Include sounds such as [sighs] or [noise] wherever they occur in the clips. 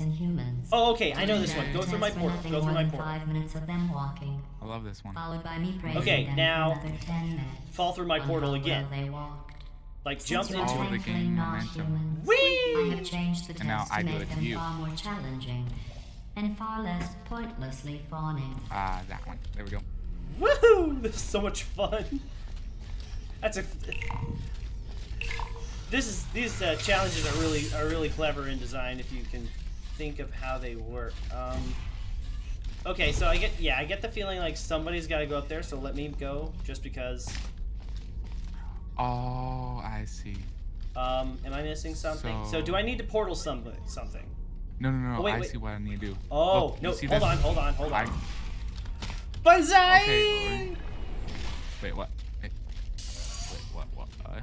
and humans. Oh, okay, I know this one. Go through my portal. Go through my portal. Five minutes of them walking, I love this one. followed by me praising Okay, them now, for another ten minutes. Fall through my portal again. They walked. Like Since jump you're into Oh, it. the game momentum. Whee! I have changed the And now I do it to you. far more challenging and far less pointlessly fawning. Ah, that one. There we go. Woohoo! This is so much fun. That's a. This is these uh, challenges are really are really clever in design if you can think of how they work. Um, okay, so I get yeah I get the feeling like somebody's got to go up there, so let me go just because. Oh, I see. Um, am I missing something? So, do I need to portal something? Something? No, no, no. Oh, wait, I wait. see what I need to do. Oh Look, no! see Hold this? on! Hold on! Hold on! I- Banzai! Okay, Wait, what? Wait, wait what? What? Uh,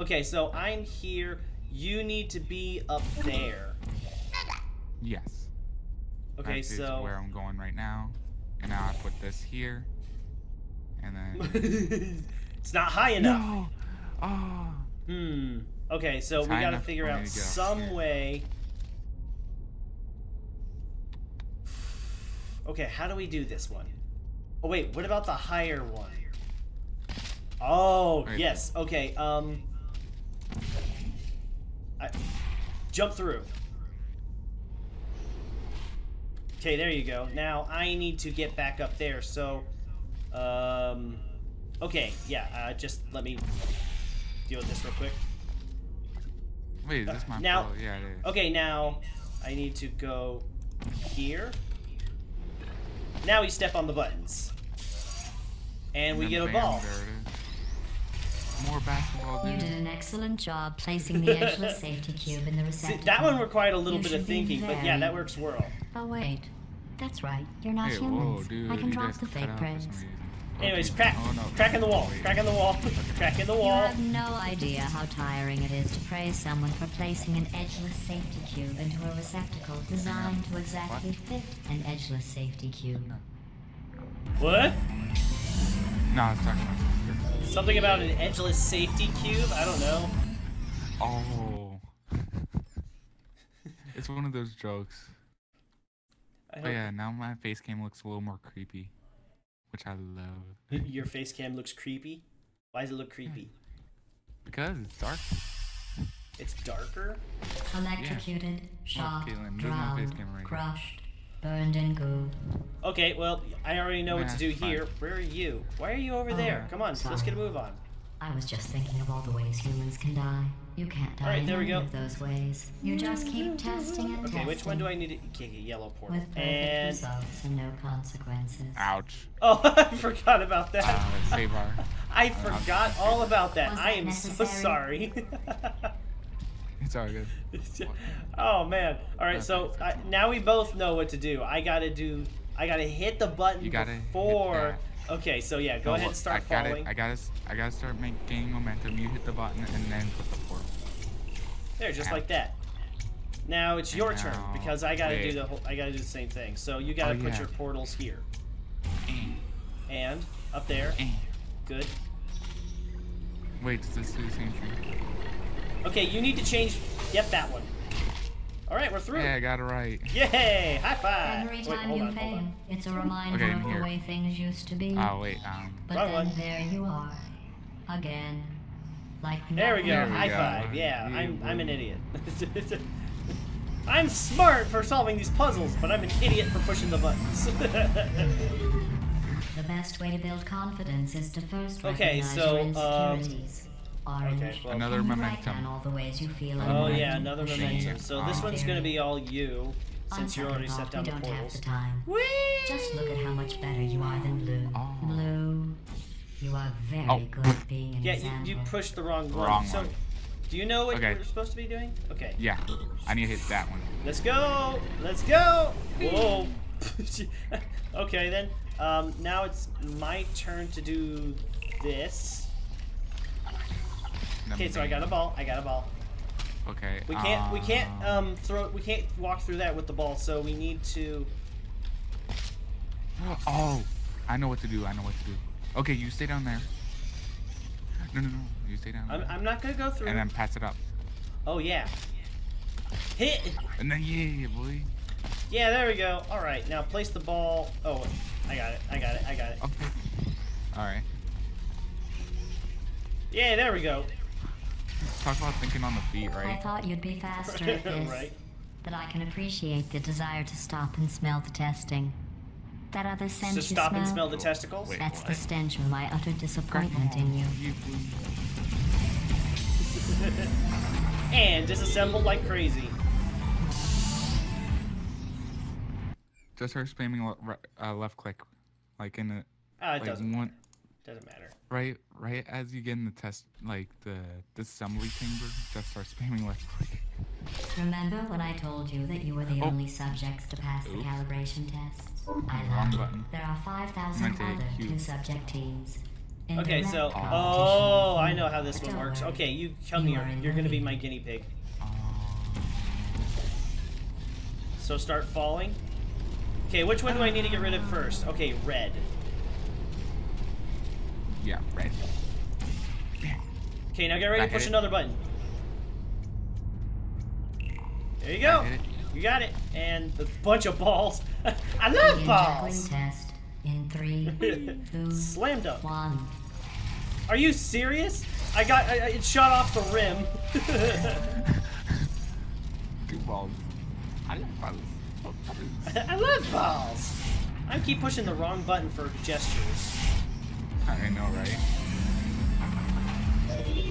Okay, so I'm here. You need to be up there. Yes. Okay, that is so. where I'm going right now. And now I put this here. And then. [laughs] it's not high enough. no! Oh. Hmm. Okay, so It's we gotta figure out to some here. way. Okay, how do we do this one? Oh wait, what about the higher one? Oh Right yes. Okay. Um. I jump through. Okay, there you go. Now I need to get back up there. So, um, okay, yeah. Uh, just let me deal with this real quick. Wait, is this my Now-? Yeah, it is. Okay, now I need to go here. Now we step on the buttons. And we get a bam, ball. There it is. More basketball, You did an excellent job placing the [laughs] edgeless safety cube in the See, receptacle. that one required a little You bit of thinking, but yeah, that works well. Oh wait, that's right. You're not Hey, whoa, humans. dude. I can drop the fake out for some praise. reason. Anyways, crack, Oh, no. crack in the wall, Wait. crack in the wall, [laughs] crack in the You wall. have no idea how tiring it is to praise someone for placing an edgeless safety cube into a receptacle designed to exactly fit an edgeless safety cube. What? No, I was talking about sister. Something about an edgeless safety cube? I don't know. Oh. it's one of those jokes. I Oh yeah, now my face cam looks a little more creepy, which I love [laughs] Your face cam looks creepy. Why does it look creepy? because it's dark. It's darker. Electrocuted, shocked, Caitlin, there's face drowned, right crushed, burned in goo. Okay, well, I already know what to do fine. here. Where are you? Why are you over there? Oh, Come on, let's get a move on. I was just thinking of all the ways humans can die. You can't die Alright, in there we any go. of those ways. You just keep [laughs] testing and Okay, testing. which one do I need to kick a yellow portal? With perfect And results and no consequences. Ouch. oh, [laughs] I forgot about that. Uh, save our. [laughs] I forgot all about that. Was I that am so sorry. It's all good. [laughs] oh man! All right, so I, now we both know what to do. I gotta do. I gotta hit the button You gotta before. Okay, so yeah, go No, ahead and start I got falling. I gotta. I gotta start make, gaining momentum. You hit the button and then put the portal. There, just Ow. like that. Now it's your And turn because I gotta do the whole. I gotta do the same thing. So you gotta Oh, put yeah. your portals here Eh, and up there. eh. Good. Wait, does this do the same thing? Okay, you need to change. Yep, that one. All right, we're through. Yeah, I got it right. Yay! High five. Every Wait, time hold you on, hold fail, on. it's a reminder Okay, of I'm the way things used to be. Oh wait, um. But Wrong then one. there you are, again. Like There we go. There we High go. five. Yeah, Yeah, I'm I'm an idiot. [laughs] I'm smart for solving these puzzles, but I'm an idiot for pushing the buttons. [laughs] The best way to build confidence is to first Okay, recognize so, your um, insecurities. Orange. okay, well- Another you write momentum. all the ways you feel oh unworthy? yeah, another Shame. momentum. So this one's gonna be all you, since you second already set down we the don't have portals. the time. Whee! Just look at how much better you are than Blue. Oh. Blue, you are very Oh. good at being an Yeah, example. you, you pushed the wrong one. Wrong so, do you know what Okay. you're supposed to be doing? Okay. Yeah, I need to hit that one. Let's go! Let's go! Whoa! [laughs] okay then. Um, now it's my turn to do this. Then Okay, so I got a ball. I got a ball. Okay. We can't. we can't um, um throw. We can't walk through that with the ball. So we need to. [gasps] Oh, I know what to do. I know what to do. Okay, you stay down there. No, no, no. You stay down I'm. there. I'm not gonna go through. And then pass it up. oh yeah. Hit. And then yeah, boy. Yeah, there we go. All right, now place the ball. Oh, I got it. I got it. I got it. Up. All right. Yeah, there we go. Talk about thinking on the feet, right? I thought you'd be faster at [laughs] this. right. But I can appreciate the desire to stop and smell the testing. That other scent Just you stop smell? and smell the testicles. Wait. That's the stench of my utter disappointment in you. [laughs] And disassemble like crazy. Just start spamming le- uh, left click, like in the Ah, it like doesn't one doesn't matter. right right as you get in the test like the disassembly chamber. Just start [laughs] spamming left click. Remember when I told you that you were the Oh. only subjects to pass the calibration tests? I Wrong lied. button. There are 5,000 Meant to hit other two-subject teams. in Okay, so oh, I know how this one works. worry. Okay, you come You here. You're gonna be my guinea pig. So start falling. Okay, which one do I need to get rid of first? Okay, red. Yeah, right. Okay, now get ready I to push it. another button. There you go. It. You got it. And a bunch of balls. [laughs] I love Begin juggling balls. test in three, [laughs] two, Slam dunk. one. Are you serious? I got I, I- it shot off the rim. [laughs] Two balls. I love. Balls. I love balls. I keep pushing the wrong button for gestures. I know, right?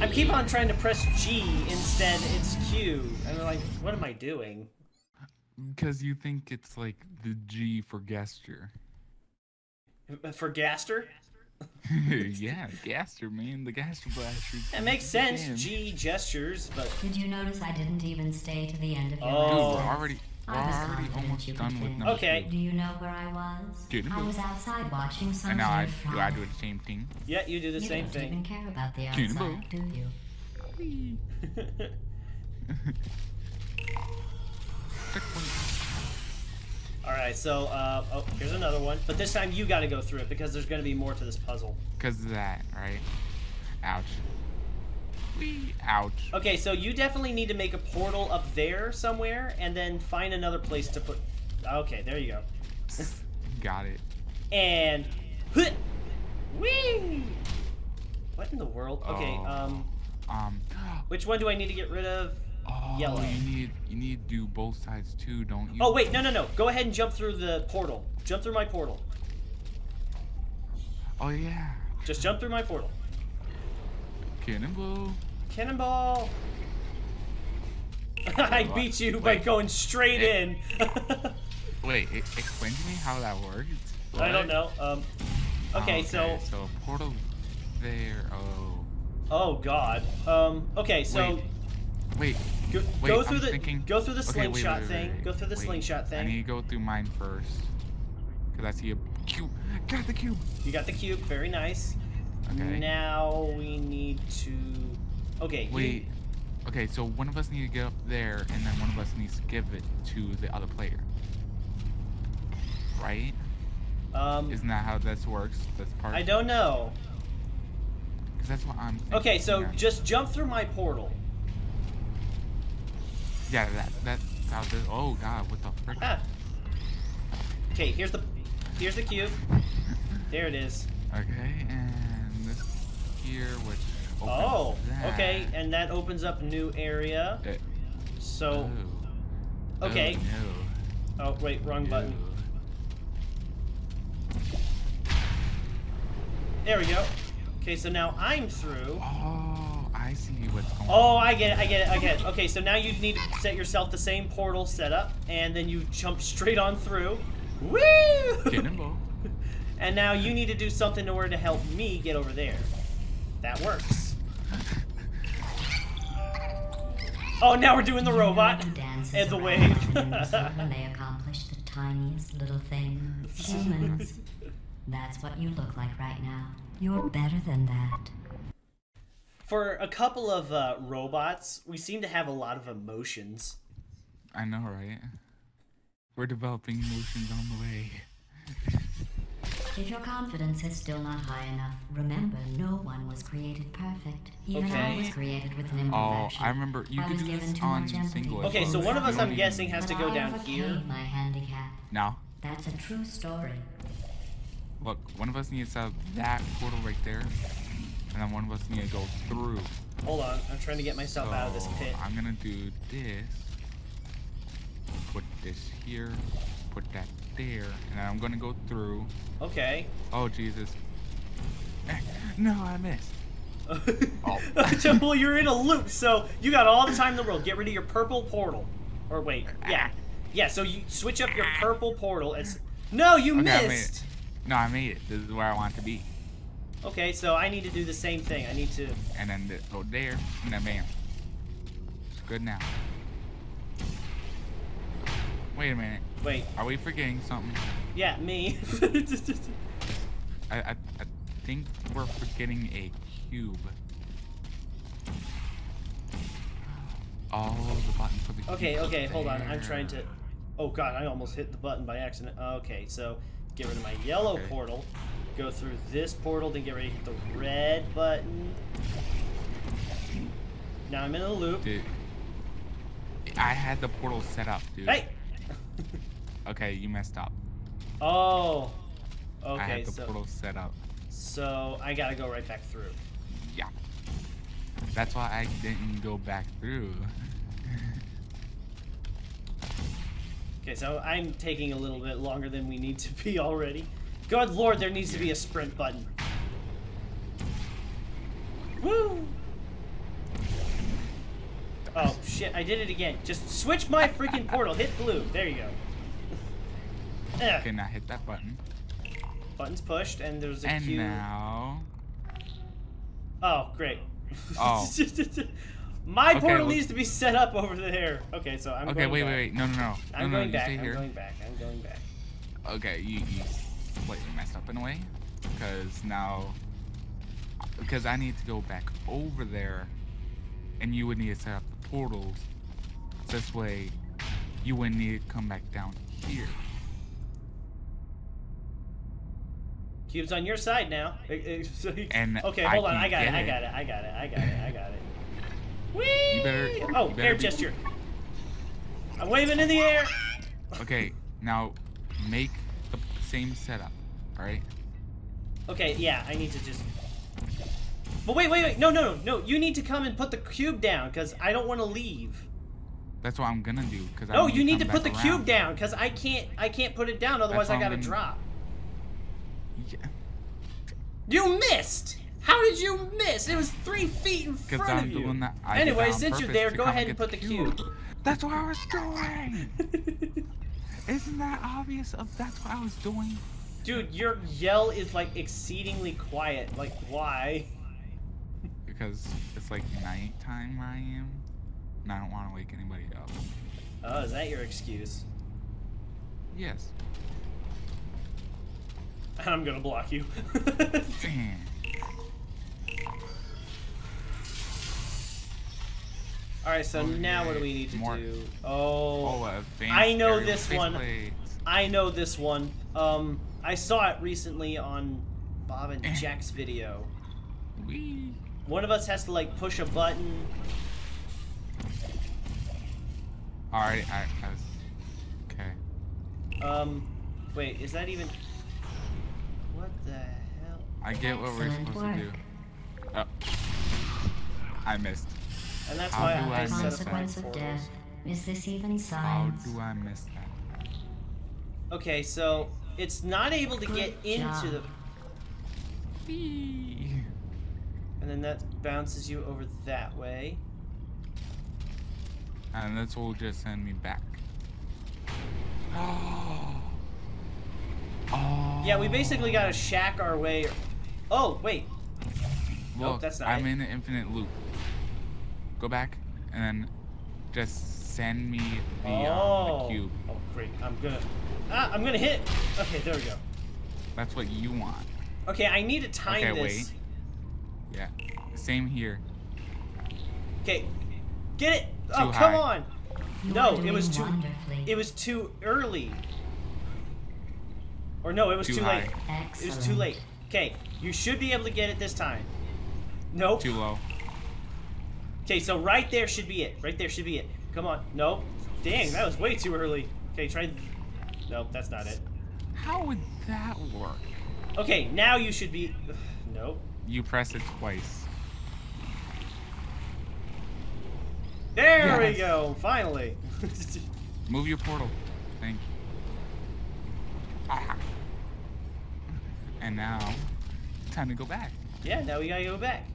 I keep on trying to press G instead it's Q. And I'm like, what am I doing? Because you think it's like the G for gesture. Uh, for Gaster? [laughs] yeah, Gaster, man, the Gaster Blaster. It makes sense. Damn. G gestures, but Did you notice I didn't even stay to the end of your Oh. We're already, we're I was already confident almost done with finish. number Okay. Do you know where I was? Get in I the- was outside watching some And now I, do. I do the same thing? yeah, you do the you same don't even thing. care about the Get in the outside, do you? [laughs] Alright, so, uh, oh, here's another one. But this time you gotta go through it because there's gonna be more to this puzzle. Because of that, right? Ouch. Wee, ouch. Okay, so you definitely need to make a portal up there somewhere and then find another place to put. Okay, there you go. [laughs] Got it. And. Whee! What in the world? Okay, Oh. um. Um. [gasps] Which one do I need to get rid of? Oh, Yellow. You need you need to do both sides too, don't you? Oh, wait, no, no, no. Go ahead and jump through the portal. Jump through my portal. Oh yeah. Just jump through my portal. Cannonball. Cannonball! [laughs] I beat you by going straight Eh. in. [laughs] Wait, e- explain to me how that works. I don't know. Um. Okay, so. so portal there. Oh. Oh God. Um. Okay, so. Wait. Wait. Go, Wait, go through I'm the thinking. go through the Okay, wait, slingshot wait, wait, thing. wait, Go through the wait. slingshot I need to go through mine first. Cause I see a cube. Got the cube. You got the cube. Very nice. Okay. Now we need to. Okay. Wait. Okay, so one of us need to get up there, and then one of us needs to give it to the other player. Right? um. Isn't that how this works? This part. I don't know. Because that's what I'm. Thinking. Okay, so yeah. just jump through my portal. Yeah, that that's how this. Oh God, what the frick? Ah. Okay. Here's the. Here's the cube. [laughs] There it is. Okay, and this here, which. Oh. that. Okay. And that opens up new area. Uh, So. oh. Okay. Oh, Oh wait, wrong no. button. There we go. Okay, so now I'm through. Oh, I see what's going Oh. I get it, I get it, I get it. Okay, so now you need to set yourself the same portal setup, and then you jump straight on through. Woo! Cannonball. [laughs] and now you need to do something in order to help me get over there. That works. Oh, now we're doing the robot who dances and the around wave. peninsula when they accomplish the tiniest little things. Humans. That's what you look like right now. You're better than that. For a couple of uh, robots, we seem to have a lot of emotions. I know, right? We're developing emotions on the way. If your confidence is still not high enough, remember no one was created perfect. Even I was created with an imperfection. Oh, imperfection. I remember you I could was do given this too on much single. Okay, so one of us, I'm guessing, even- has to go I down here. My handicap. Now, That's a true story. look, one of us needs to set up that portal right there, and then one of us needs to go through. Hold on, I'm trying to get myself out of this So, pit. I'm gonna do this. Put this here. Put that there, and I'm gonna go through. Okay. Oh Jesus! Eh, No, I missed. [laughs] Oh. [laughs] well, you're in a loop, so you got all the time in the world. Get rid of your purple portal. Or wait, yeah, yeah. So you switch up your purple portal. It's no, you Okay, I made missed. it. No, I made it. This is where I want to be. Okay, so I need to do the same thing. I need to. And then th- go there, and then bam. It's good now. Wait a minute. Wait, Are we forgetting something? yeah, me. [laughs] I, I, I think we're forgetting a cube. All the buttons for the cube. okay, okay, hold on. I'm trying to. Oh god, I almost hit the button by accident. Okay, so get rid of my yellow Okay. portal. Go through this portal, then get ready to hit the red button. Now I'm in a loop. Dude, I had the portal set up, dude. Hey. [laughs] Okay, you messed up. Oh. Okay. I had the so portal set up. so I gotta go right back through. Yeah. That's why I didn't go back through. Okay, so I'm taking a little bit longer than we need to be already. Good lord, there needs to be a sprint button. Woo! Oh shit, I did it again. Just switch my freaking portal. Hit blue. There you go. Ugh. okay, now hit that button. Button's pushed, and there's a And cue. now. Oh, great. Oh. [laughs] my Okay, portal well- needs to be set up over there. Okay, so I'm Okay, going wait, back. wait, wait. No, no, no. I'm no, no, going you back. stay I'm here. going back. I'm going back. Okay, you, you slightly messed up in a way. Because now. Because I need to go back over there. And you would need to set up the portals. This way, you wouldn't need to come back down here. Cube's on your side now. [laughs] You- And okay, I hold on. I got it. get I got it. I got it. I got it. I got it. Whee! You better- you Oh, better air be- gesture. I'm waving in the air. Okay, now make the same setup, alright? Okay, yeah. I need to just. But wait, wait, wait. No, no, no, no. You need to come and put the cube down because I don't want to leave. That's what I'm gonna do. Cause I No, you need to put the back cube down because I can't. I can't put it down. Otherwise, I gotta gonna... drop. Yeah, You missed. How did you miss? It was three feet in front I'm of you. doing that. I anyway, since you're there, go ahead and put the cube. That's what I was [laughs] doing. Isn't that obvious? Of that's what I was doing. Dude, your yell is like exceedingly quiet. Like, why? Because it's like nighttime where I am, and I don't want to wake anybody up. Oh, is that your excuse? Yes. I'm gonna block you. [laughs] Alright, so now what do we need to more- do? Oh, Oh, I know this one. I know this one. Um, I saw it recently on Bob and Eh. Jack's video. Wee. One of us has to like push a button. Alright, I, I was. Okay. Um, wait, is that even? What the hell? I get what we're Excellent supposed to do. Oh. I missed. And that's How why do I, I set up my Consequence of death. Is this even How do I miss that? Okay, so it's not able to get Good into job. the, and then that bounces you over that way. And this will just send me back. [gasps] Oh. Oh. Yeah, we basically got to shack our way. Oh, wait. Nope, Look, that's not I'm it. in the infinite loop. Go back and then just send me the, oh. um, the cube. Oh, great. I'm gonna. Ah, I'm gonna hit. Okay, there we go. That's what you want. Okay, I need to time Okay, this. wait. Yeah. Same here. Okay, get it. oh, Too come on. You No, it was too. It was too early. Or no, it was Too too, late. high. It was too late. Okay, you should be able to get it this time. Nope. Too low. Okay, so right there should be it. Right there should be it. Come on. Nope. Dang, that was way too early. Okay, try. Nope, that's not it. How would that work? Okay, now you should be. Ugh, [sighs] Nope. You press it twice. There we go. Finally. [laughs] Move your portal. Thank you. And now, time to go back. yeah, now we gotta go back.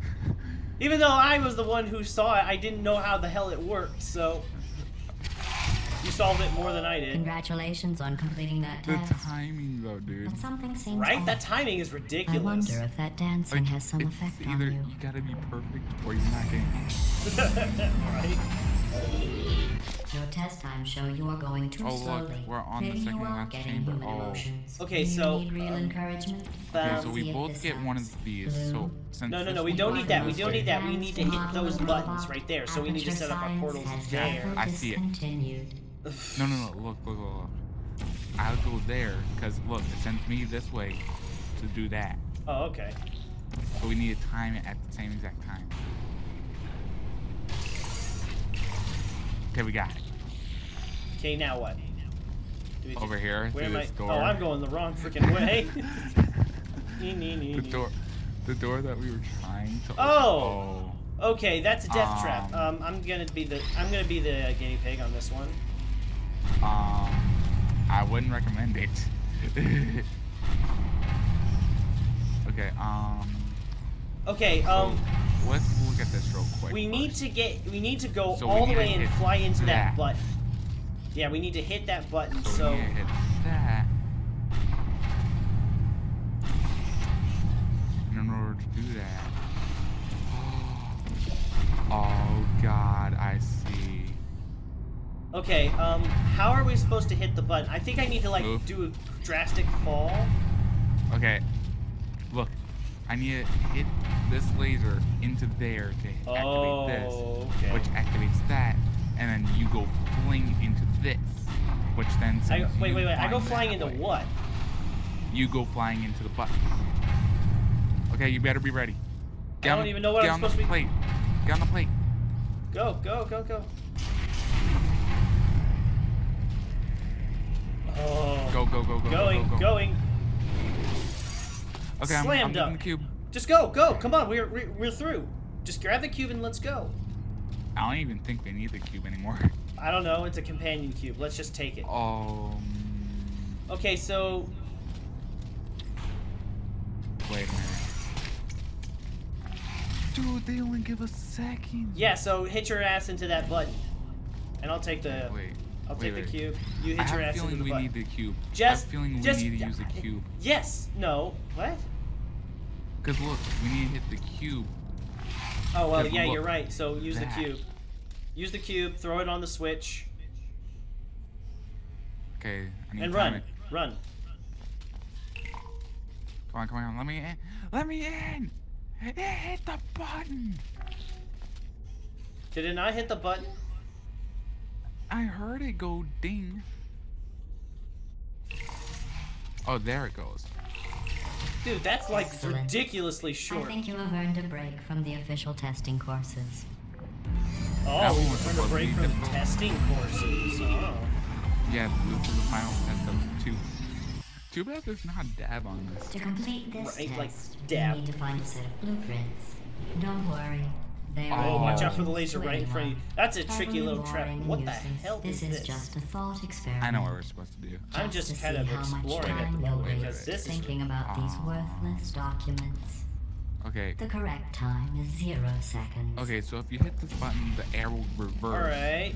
[laughs] Even though I was the one who saw it, I didn't know how the hell it worked. So you solved it more than I did. Congratulations on completing that The test. timing, though, dude. But something seems Right? off. That timing is ridiculous. I wonder if that dancing Like, has some effect either on you. Either you gotta be perfect or you're not getting [laughs] it. right? Your test times show you are going too Oh, look, slowly. we're on the second you last chamber. Oh. Okay, Do so, need real um, encouragement? Okay, so we both get one of these. Blue. So since No, no, no, we don't need that. We don't need that. We need to hit those buttons right there. So we need to set up our portals there. rapid I see it. discontinued. No, no, no. Look, look, look, look. I'll go there because look, it sends me this way to do that. Oh, okay. So we need to time it at the same exact time. Okay, we got it. Okay, now what? Do we- Over here, Where am I? door. Oh, I'm going the wrong freaking way. [laughs] Nee, nee, nee, the door, the door that we were trying to. Oh. Okay, that's a death trap. Um, Um, I'm gonna be the I'm gonna be the guinea pig on this one. Oh. Um, I wouldn't recommend it. [laughs] okay. Um. Okay. so Um, let's look at this real quick. we need to get we need to go So all the way and fly into that that. button. Yeah, we need to hit that button. So, we hit that. And in order to do that. Oh God, I see. okay. Um, how are we supposed to hit the button? I think I need to like Move. do a drastic fall. Okay. Look, I need to hit this laser into there to activate this, Oh, okay. which activates that, and then you go fling into this, which then I, wait, wait, wait. I go flying into way. what? You go flying into the button. Okay, you better be ready. I don't on- even know what get I'm supposed to be- plate. Get on the plate. Go, go, go, go. Oh. Go, go, go, go, going, go, go, go. going. Okay, I'm, Slam I'm dunk. the cube. Just go, go. Come on, we're we're, we're through. Just grab the cube and let's go. I don't even think we need the cube anymore. [laughs] I don't know. It's a companion cube. Let's just take it. Um, Okay, so wait a minute. Dude, they only give us seconds. yeah, so hit your ass into that button, and I'll take the Wait. I'll wait, take wait. the cube. You hit have your ass into the button. I have feeling we need the cube. Just, I have a feeling just we need to use the cube. Yes. No. What? Cause look, we need to hit the cube. Oh well, yeah, you're right. So use that. the cube. Use the cube. Throw it on the switch Okay, I need and to run. it. Run. Come on, come on, let me in. Let me in. It hit the button. Did it not hit the button? I heard it go ding. Oh, there it goes. Dude, that's like Excellent. ridiculously I think you have earned a break from the official testing courses. Oh, that Oh, one we earned a break from difficult. testing courses. Oh. Yeah, this is the final test of two. Too bad there's not dab on this. To complete this Right, like dab. you need to find a set of blueprints. Don't worry. They Oh, watch out for the laser right in front of you. That's a tricky Utterly little trap. What the useless. hell this is this? just a thought experiment. I know what we're supposed to do. I'm Just just kind of exploring at the moment because waste this is thinking about these Ah. worthless documents. Okay. The correct time is zero seconds. Okay, so if you hit this button, the air will reverse. All right.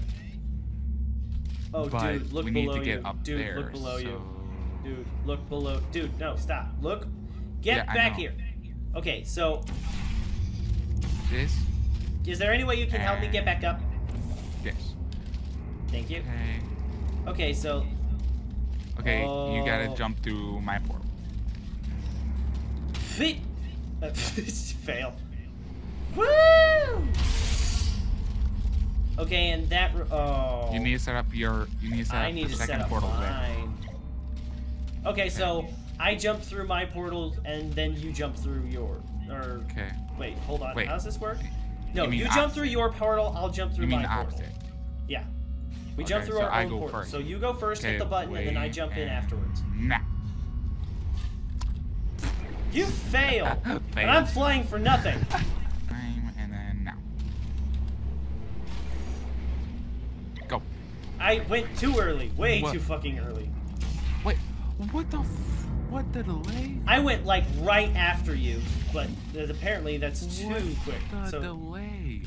Oh, But dude, look we need below to get you. up dude, there. look below you. Dude, look below. Dude, no, stop. Look. Get Yeah, back here. Okay, so This, is there any way you can help me get back up? Yes. Thank you. Okay. Okay, so Okay, you gotta Oh. jump through my portal. fit. [laughs] Fail. Woo! Okay, and that. Oh. You need to set up your. You need to set I up need the to set second up portal there. Okay, so I jump through my portal and then you jump through your. Or Okay. wait, hold on. Wait. How does this work? No, You you, jump opposite. through your portal. I'll jump through You mean my the portal. opposite? Yeah. We jump through so our I own portal. first. So you go first, hit the button, and then I jump in afterwards. Now. You [laughs] fail. And I'm flying for nothing. [laughs] And then now. Go. I went too early. Way What? too fucking early. Wait. What the? F what the delay? I went like right after you, but apparently that's too What quick. The So delay.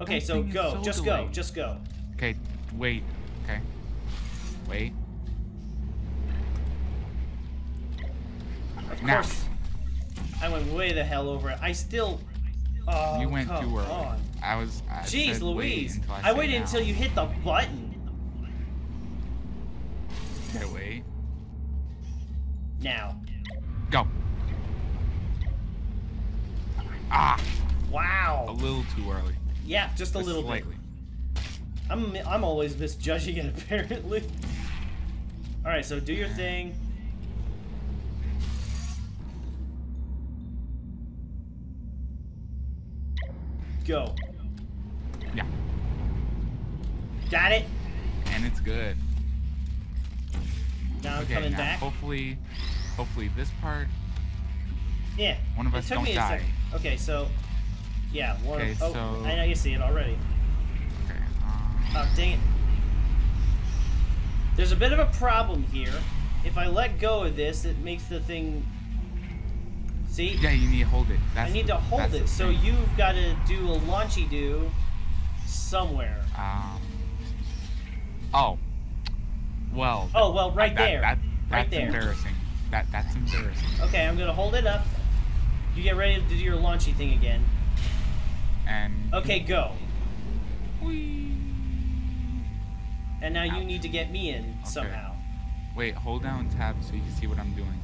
okay, that so go, so just go, just go. Okay. Wait. Okay. Wait. Of Now. course, I went way the hell over it. I still. Oh, you went come too early. on. I was. I Jeez said wait Louise! until I, I waited now. until you hit the button. Okay, wait. Now. Go. Ah, Wow. a little too early. Yeah, just a Just little slightly. bit. I'm I'm always misjudging [laughs] it apparently. All right, so do your thing. Go. Yeah, Got it. and it's good. Now I'm coming now back. hopefully, hopefully this part. Yeah. One of it us took don't me a die. second. Okay, so yeah, one. Okay, oh, so- I know you see it already. Okay. Um, Oh, dang it. There's a bit of a problem here. If I let go of this, it makes the thing. See? yeah, you need to hold it. That's I need the- to hold it. So you've got to do a launchy do somewhere. Um. Oh. Well. Oh, well, right that, there. That, Right that's there. embarrassing. That that's embarrassing. Okay, I'm gonna hold it up. You get ready to do your launchy thing again. And. Okay, go. Whee. And now you need to get me in somehow. Wait, hold down tab so you can see what I'm doing.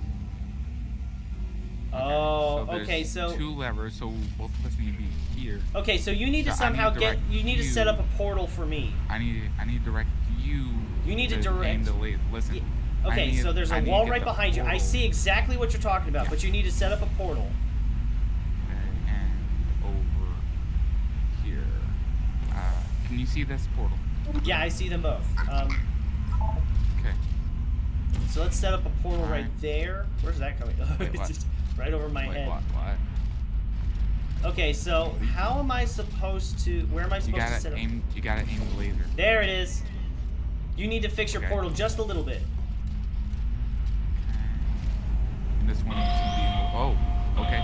Oh, so okay. So two levers, so both of us need to be here. okay, so you need to So need somehow to get. You need to you- set up a portal for me. I need I need to direct you. You need to aim direct- the la- Listen. Ye- I Okay, need- so there's a wall right behind you. I see exactly what you're talking about, Yeah. but you need to set up a portal. Okay, and over here. Uh, can you see this portal? Yeah, I see them both. Um, Okay. so let's set up a portal right Alright. there. Where's that coming? [laughs] Wait, It's just right over my Wait, head. what? What? Okay, so how am I supposed to? Where am I supposed to up? aim. You gotta aim the laser. There it is. You need to fix your Okay. portal just a little bit. And this one needs to be. Oh. Okay.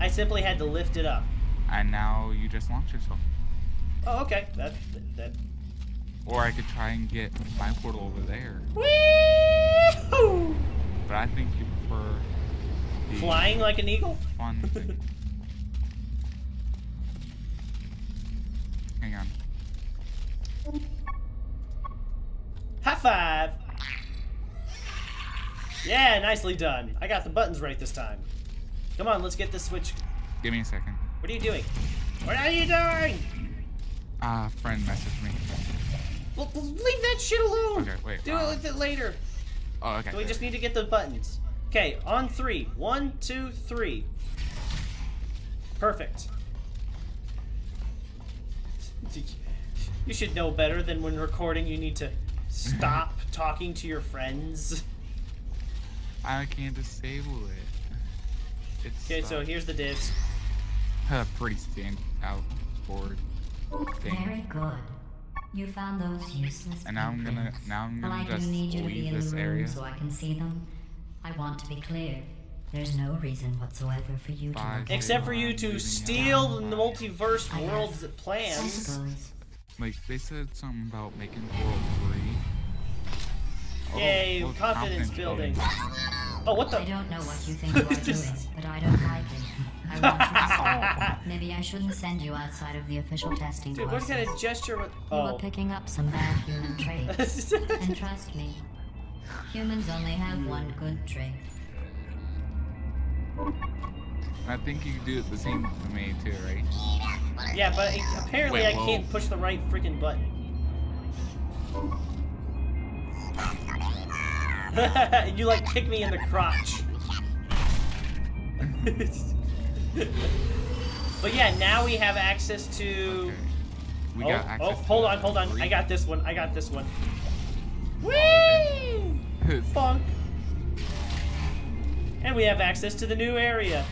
I simply had to lift it up. And now you just launch yourself. Oh, okay. That that. Or I could try and get my portal over there. Whee! But I think you prefer Flying like an eagle. fun [laughs] thing. Hang on. High five. Yeah, nicely done. I got the buttons right this time. Come on, let's get this switch. Give me a second. What are you doing? What are you doing? Ah, friend messaged me. Well, leave that shit alone. Okay, wait, Do uh, it with it later. Oh, okay. We just need to get the buttons. Okay, on three. One, two, three. Perfect. You should know better than when recording you need to stop talking to your friends. [laughs] I can't disable it. It's Okay, so here's the divs. a pretty stand out board thing. Very good. You found those useless And now I'm gonna- now I'm gonna I do just need you to leave be in this the room area. so I can see them. I want to be clear. There's no reason whatsoever for you to Five, look at Except for you to steal your- the multiverse I world's guess. Plans. Like they said something about making the World Three. Oh, Yay, oh, confidence building. Oh, what the? I don't know what you think [laughs] you are doing, but I don't like it. I want [laughs] you to see. Maybe I shouldn't send you outside of the official testing Dude, what courses. kind of gesture was. You were Oh. picking up some bad human [laughs] traits. and trust me, humans only have one good trait. I think you do it the same to me too, right? yeah, but it- apparently Wait, I can't push the right freaking button. [laughs] you like kick me in the crotch. [laughs] but yeah, now we have access to. Okay. We oh, got access oh, hold on, hold on. three- I got this one. I got this one. Whee! Funk. And we have access to the new area.